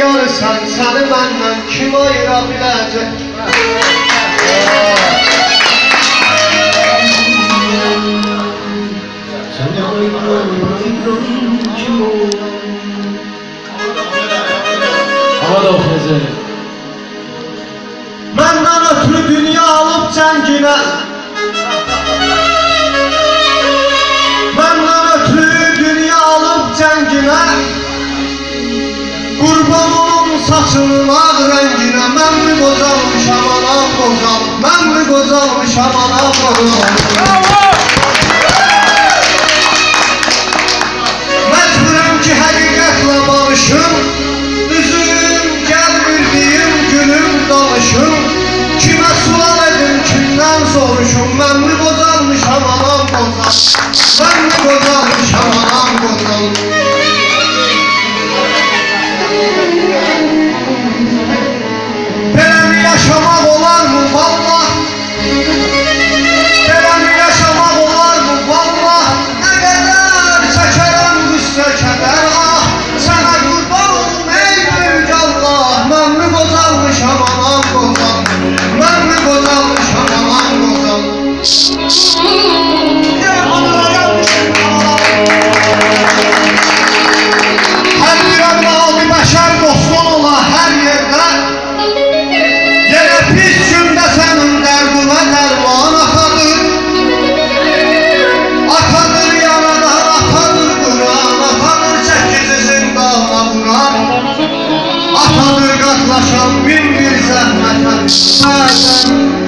yarsan Səni məndən kim ayıra biləcək Səni ayıran kim olur Hava da oxuyacaq. Qurban olum saçının ağ rənginə Mən mi qocalmışam anam qozal Mən mi qocalmışam anam qozal Məcburəm ki həqiqətlə barışım Üzüm gəlmirdiyim gülüm danışım Kimə sual edin kimdən soruşum Mən mi qocalmışam 啊。啊